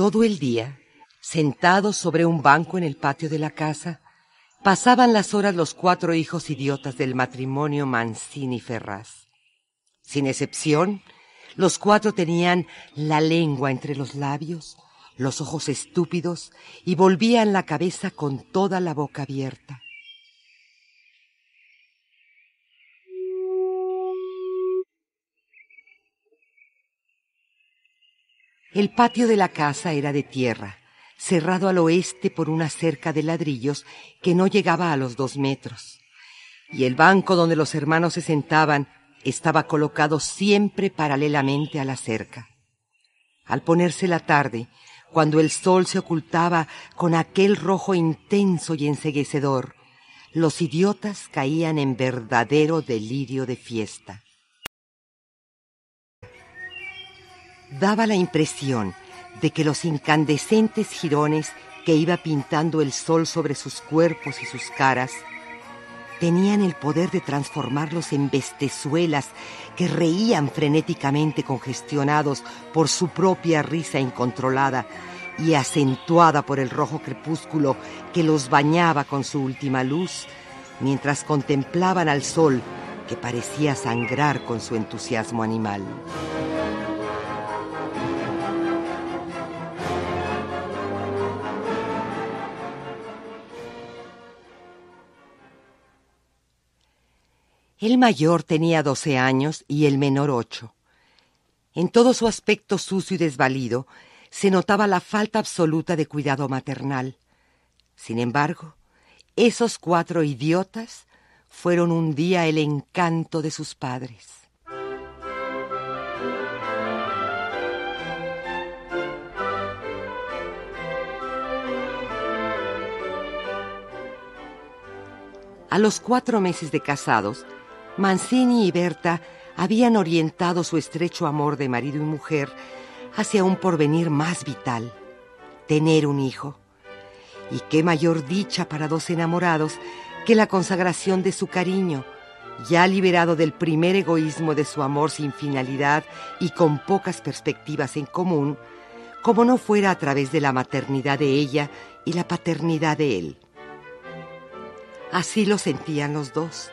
Todo el día, sentados sobre un banco en el patio de la casa, pasaban las horas los cuatro hijos idiotas del matrimonio Mancini Ferraz. Sin excepción, los cuatro tenían la lengua entre los labios, los ojos estúpidos y volvían la cabeza con toda la boca abierta. El patio de la casa era de tierra, cerrado al oeste por una cerca de ladrillos que no llegaba a los dos metros. Y el banco donde los hermanos se sentaban estaba colocado siempre paralelamente a la cerca. Al ponerse la tarde, cuando el sol se ocultaba con aquel rojo intenso y enseguecedor, los idiotas caían en verdadero delirio de fiesta. Daba la impresión de que los incandescentes jirones que iba pintando el sol sobre sus cuerpos y sus caras tenían el poder de transformarlos en bestezuelas que reían frenéticamente congestionados por su propia risa incontrolada y acentuada por el rojo crepúsculo que los bañaba con su última luz, mientras contemplaban al sol que parecía sangrar con su entusiasmo animal. El mayor tenía doce años y el menor ocho. En todo su aspecto sucio y desvalido se notaba la falta absoluta de cuidado maternal. Sin embargo, esos cuatro idiotas fueron un día el encanto de sus padres. A los cuatro meses de casados, Mancini y Berta habían orientado su estrecho amor de marido y mujer hacia un porvenir más vital, tener un hijo. Y qué mayor dicha para dos enamorados que la consagración de su cariño, ya liberado del primer egoísmo de su amor sin finalidad y con pocas perspectivas en común, como no fuera a través de la maternidad de ella y la paternidad de él. Así lo sentían los dos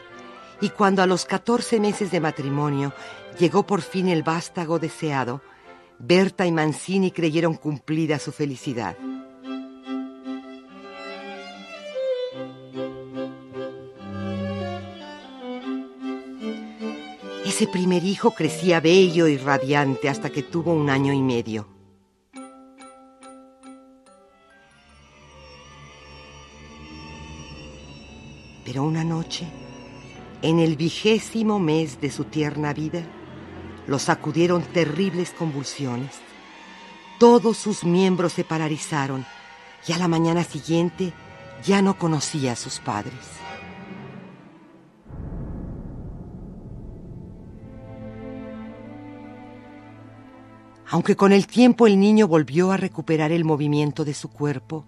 y cuando a los catorce meses de matrimonio llegó por fin el vástago deseado, Berta y Mancini creyeron cumplida su felicidad. Ese primer hijo crecía bello y radiante hasta que tuvo un año y medio. Pero una noche, en el vigésimo mes de su tierna vida, lo sacudieron terribles convulsiones. Todos sus miembros se paralizaron y a la mañana siguiente ya no conocía a sus padres. Aunque con el tiempo el niño volvió a recuperar el movimiento de su cuerpo,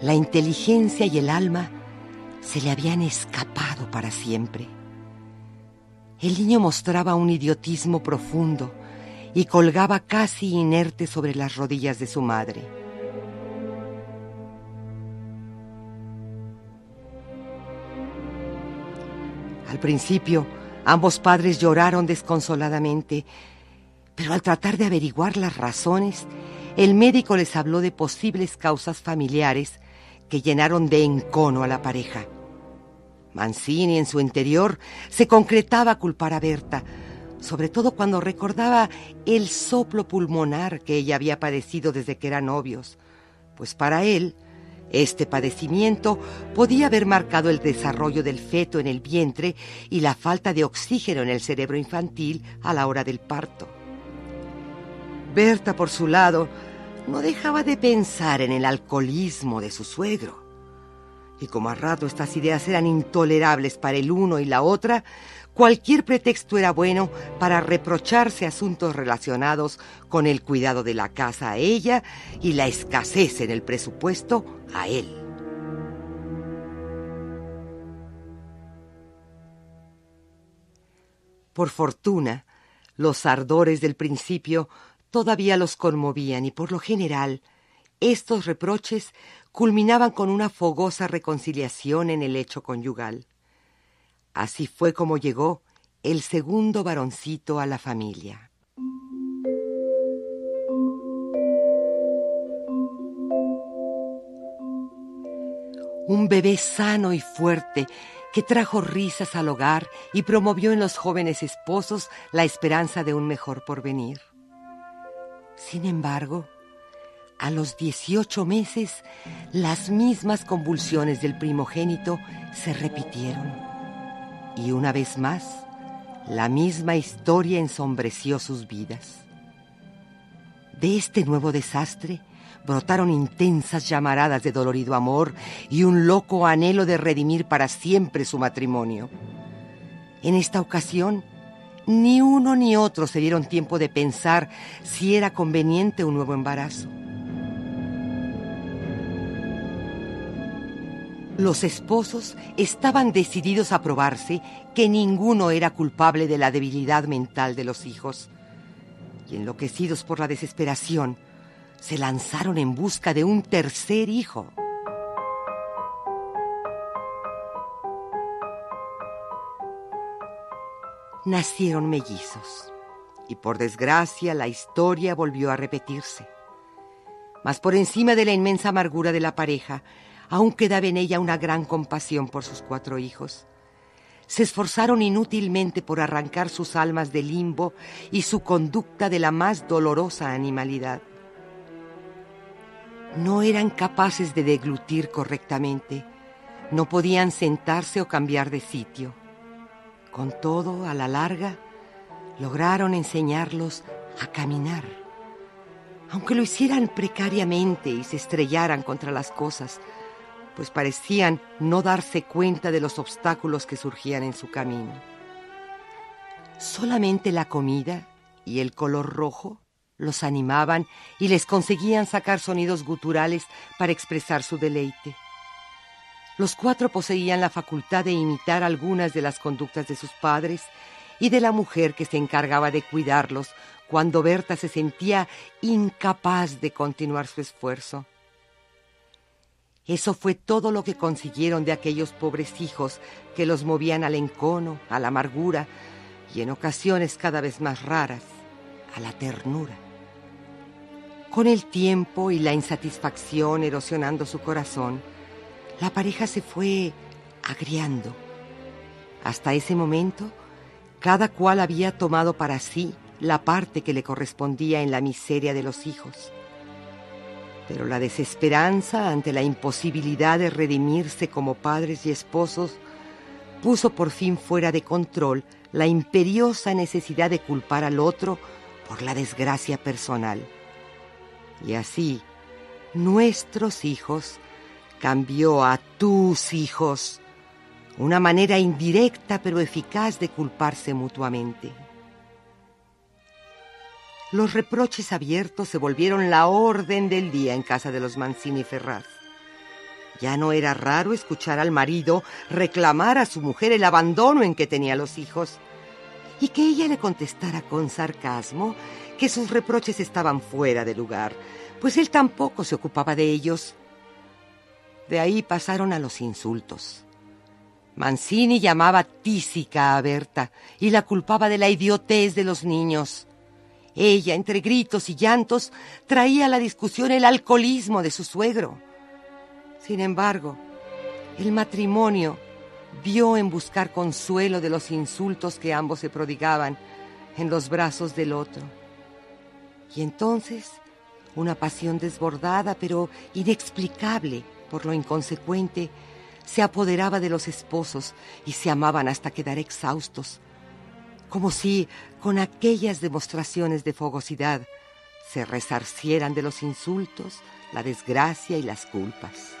la inteligencia y el alma se le habían escapado para siempre. El niño mostraba un idiotismo profundo y colgaba casi inerte sobre las rodillas de su madre. Al principio, ambos padres lloraron desconsoladamente, pero al tratar de averiguar las razones, el médico les habló de posibles causas familiares que llenaron de encono a la pareja. Mancini en su interior se concretaba culpar a Berta, sobre todo cuando recordaba el soplo pulmonar que ella había padecido desde que eran novios, pues para él este padecimiento podía haber marcado el desarrollo del feto en el vientre y la falta de oxígeno en el cerebro infantil a la hora del parto. Berta, por su lado, no dejaba de pensar en el alcoholismo de su suegro y como a rato estas ideas eran intolerables para el uno y la otra, cualquier pretexto era bueno para reprocharse asuntos relacionados con el cuidado de la casa a ella y la escasez en el presupuesto a él. Por fortuna, los ardores del principio todavía los conmovían y por lo general estos reproches culminaban con una fogosa reconciliación en el hecho conyugal. Así fue como llegó el segundo varoncito a la familia. Un bebé sano y fuerte que trajo risas al hogar y promovió en los jóvenes esposos la esperanza de un mejor porvenir. Sin embargo, a los 18 meses, las mismas convulsiones del primogénito se repitieron. Y una vez más, la misma historia ensombreció sus vidas. De este nuevo desastre brotaron intensas llamaradas de dolorido amor y un loco anhelo de redimir para siempre su matrimonio. En esta ocasión, ni uno ni otro se dieron tiempo de pensar si era conveniente un nuevo embarazo. Los esposos estaban decididos a probarse que ninguno era culpable de la debilidad mental de los hijos. Y enloquecidos por la desesperación, se lanzaron en busca de un tercer hijo. Nacieron mellizos y por desgracia la historia volvió a repetirse. Mas por encima de la inmensa amargura de la pareja, aún quedaba en ella una gran compasión por sus cuatro hijos. Se esforzaron inútilmente por arrancar sus almas del limbo y su conducta de la más dolorosa animalidad. No eran capaces de deglutir correctamente, no podían sentarse o cambiar de sitio. Con todo, a la larga, lograron enseñarlos a caminar. Aunque lo hicieran precariamente y se estrellaran contra las cosas, pues parecían no darse cuenta de los obstáculos que surgían en su camino. Solamente la comida y el color rojo los animaban y les conseguían sacar sonidos guturales para expresar su deleite. Los cuatro poseían la facultad de imitar algunas de las conductas de sus padres y de la mujer que se encargaba de cuidarlos cuando Berta se sentía incapaz de continuar su esfuerzo. Eso fue todo lo que consiguieron de aquellos pobres hijos que los movían al encono, a la amargura y en ocasiones cada vez más raras, a la ternura. Con el tiempo y la insatisfacción erosionando su corazón, la pareja se fue agriando. Hasta ese momento, cada cual había tomado para sí la parte que le correspondía en la miseria de los hijos pero la desesperanza ante la imposibilidad de redimirse como padres y esposos puso por fin fuera de control la imperiosa necesidad de culpar al otro por la desgracia personal. Y así, nuestros hijos cambió a tus hijos, una manera indirecta pero eficaz de culparse mutuamente. Los reproches abiertos se volvieron la orden del día en casa de los Mancini Ferraz. Ya no era raro escuchar al marido reclamar a su mujer el abandono en que tenía los hijos y que ella le contestara con sarcasmo que sus reproches estaban fuera de lugar, pues él tampoco se ocupaba de ellos. De ahí pasaron a los insultos. Mancini llamaba tísica a Berta y la culpaba de la idiotez de los niños. Ella, entre gritos y llantos, traía a la discusión el alcoholismo de su suegro. Sin embargo, el matrimonio vio en buscar consuelo de los insultos que ambos se prodigaban en los brazos del otro. Y entonces, una pasión desbordada pero inexplicable por lo inconsecuente, se apoderaba de los esposos y se amaban hasta quedar exhaustos, como si con aquellas demostraciones de fogosidad se resarcieran de los insultos, la desgracia y las culpas.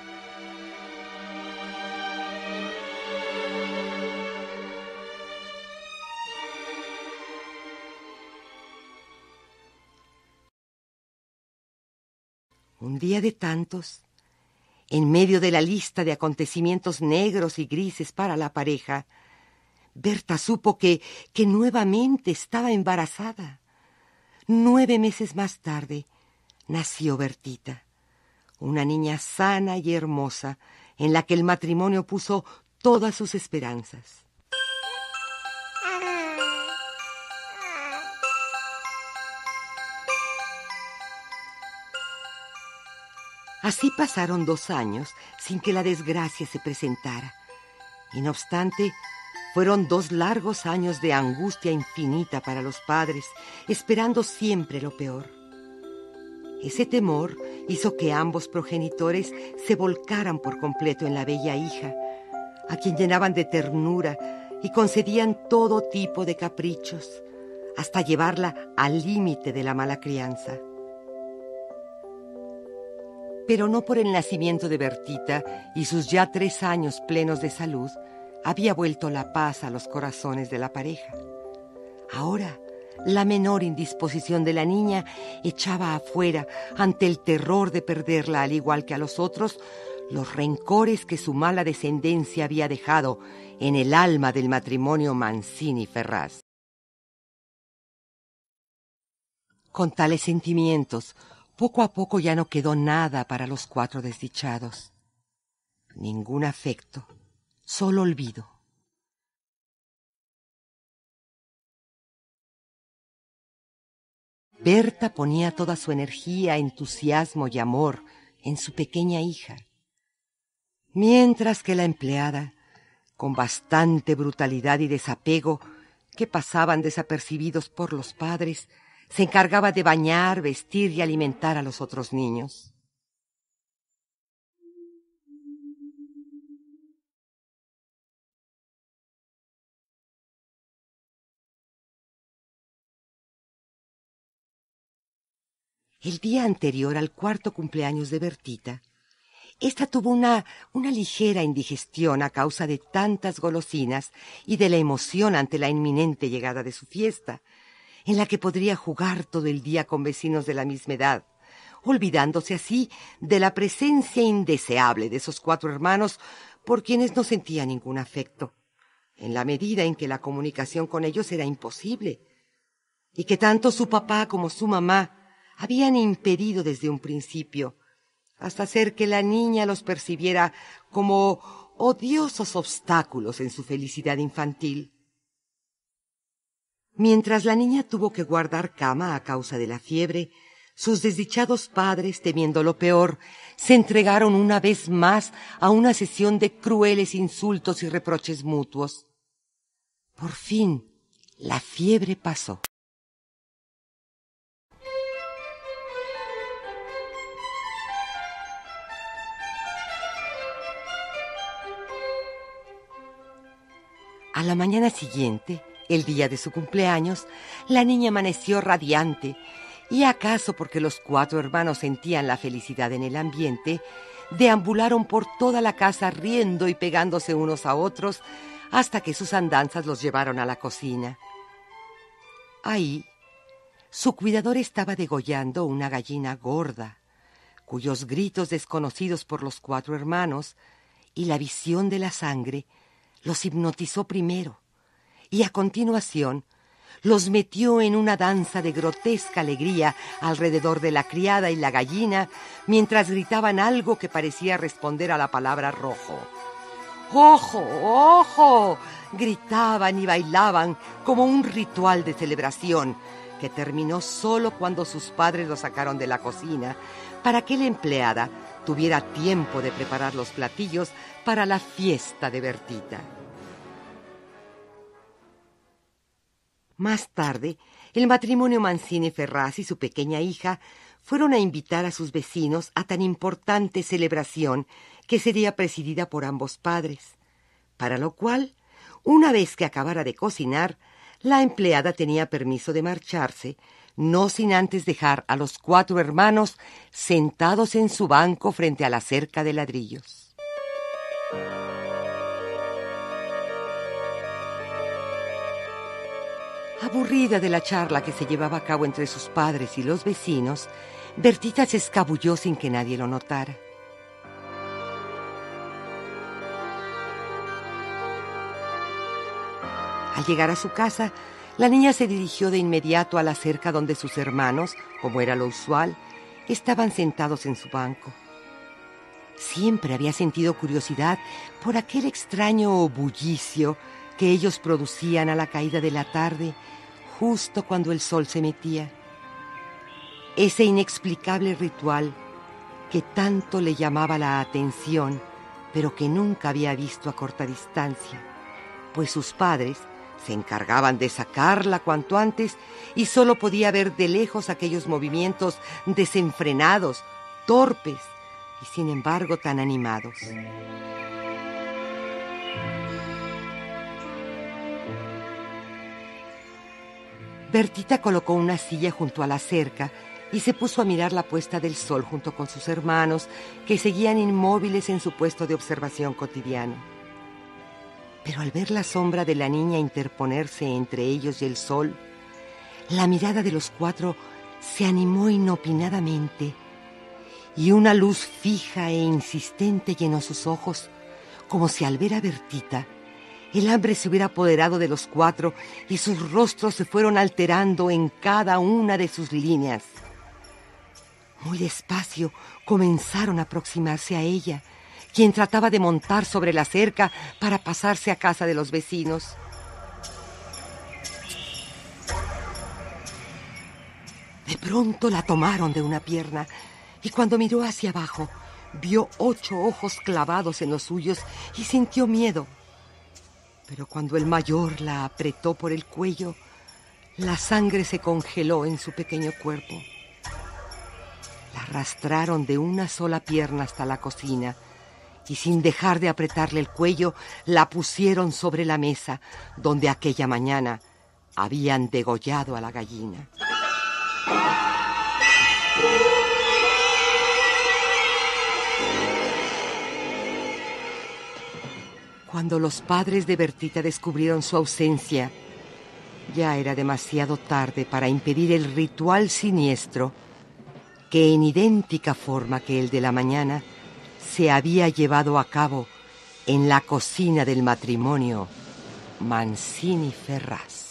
Un día de tantos, en medio de la lista de acontecimientos negros y grises para la pareja, Berta supo que, que nuevamente estaba embarazada. nueve meses más tarde, nació Bertita, una niña sana y hermosa, en la que el matrimonio puso todas sus esperanzas. Así pasaron dos años sin que la desgracia se presentara. Y no obstante, fueron dos largos años de angustia infinita para los padres, esperando siempre lo peor. Ese temor hizo que ambos progenitores se volcaran por completo en la bella hija, a quien llenaban de ternura y concedían todo tipo de caprichos, hasta llevarla al límite de la mala crianza. Pero no por el nacimiento de Bertita y sus ya tres años plenos de salud, había vuelto la paz a los corazones de la pareja. Ahora, la menor indisposición de la niña echaba afuera, ante el terror de perderla al igual que a los otros, los rencores que su mala descendencia había dejado en el alma del matrimonio Mancini-Ferraz. Con tales sentimientos, poco a poco ya no quedó nada para los cuatro desdichados. Ningún afecto, solo olvido. Berta ponía toda su energía, entusiasmo y amor en su pequeña hija, mientras que la empleada, con bastante brutalidad y desapego, que pasaban desapercibidos por los padres, se encargaba de bañar, vestir y alimentar a los otros niños. El día anterior al cuarto cumpleaños de Bertita, ésta tuvo una, una ligera indigestión a causa de tantas golosinas y de la emoción ante la inminente llegada de su fiesta, en la que podría jugar todo el día con vecinos de la misma edad, olvidándose así de la presencia indeseable de esos cuatro hermanos por quienes no sentía ningún afecto, en la medida en que la comunicación con ellos era imposible, y que tanto su papá como su mamá habían impedido desde un principio, hasta hacer que la niña los percibiera como odiosos obstáculos en su felicidad infantil. Mientras la niña tuvo que guardar cama a causa de la fiebre, sus desdichados padres, temiendo lo peor, se entregaron una vez más a una sesión de crueles insultos y reproches mutuos. Por fin, la fiebre pasó. A la mañana siguiente, el día de su cumpleaños, la niña amaneció radiante, y acaso porque los cuatro hermanos sentían la felicidad en el ambiente, deambularon por toda la casa riendo y pegándose unos a otros hasta que sus andanzas los llevaron a la cocina. Ahí, su cuidador estaba degollando una gallina gorda, cuyos gritos desconocidos por los cuatro hermanos y la visión de la sangre los hipnotizó primero y a continuación los metió en una danza de grotesca alegría alrededor de la criada y la gallina mientras gritaban algo que parecía responder a la palabra rojo. ¡Ojo! ¡Ojo! gritaban y bailaban como un ritual de celebración que terminó solo cuando sus padres lo sacaron de la cocina para que la empleada tuviera tiempo de preparar los platillos para la fiesta de Bertita. Más tarde, el matrimonio Mancini Ferraz y su pequeña hija fueron a invitar a sus vecinos a tan importante celebración que sería presidida por ambos padres, para lo cual, una vez que acabara de cocinar, la empleada tenía permiso de marcharse, no sin antes dejar a los cuatro hermanos sentados en su banco frente a la cerca de ladrillos. Aburrida de la charla que se llevaba a cabo entre sus padres y los vecinos, Bertita se escabulló sin que nadie lo notara. Al llegar a su casa, La niña se dirigió de inmediato a la cerca donde sus hermanos, como era lo usual, estaban sentados en su banco. Siempre había sentido curiosidad por aquel extraño bullicio que ellos producían a la caída de la tarde, justo cuando el sol se metía. Ese inexplicable ritual que tanto le llamaba la atención, pero que nunca había visto a corta distancia, pues sus padres se encargaban de sacarla cuanto antes y solo podía ver de lejos aquellos movimientos desenfrenados, torpes y sin embargo tan animados. Bertita colocó una silla junto a la cerca y se puso a mirar la puesta del sol junto con sus hermanos, que seguían inmóviles en su puesto de observación cotidiano. Pero al ver la sombra de la niña interponerse entre ellos y el sol, la mirada de los cuatro se animó inopinadamente y una luz fija e insistente llenó sus ojos, como si al ver a Bertita, el hambre se hubiera apoderado de los cuatro y sus rostros se fueron alterando en cada una de sus líneas. Muy despacio comenzaron a aproximarse a ella, quien trataba de montar sobre la cerca para pasarse a casa de los vecinos. De pronto la tomaron de una pierna y cuando miró hacia abajo vio ocho ojos clavados en los suyos y sintió miedo. Pero cuando el mayor la apretó por el cuello, la sangre se congeló en su pequeño cuerpo. La arrastraron de una sola pierna hasta la cocina y sin dejar de apretarle el cuello, la pusieron sobre la mesa donde aquella mañana habían degollado a la gallina. Cuando los padres de Bertita descubrieron su ausencia, ya era demasiado tarde para impedir el ritual siniestro que en idéntica forma que el de la mañana se había llevado a cabo en la cocina del matrimonio Mancini Ferraz.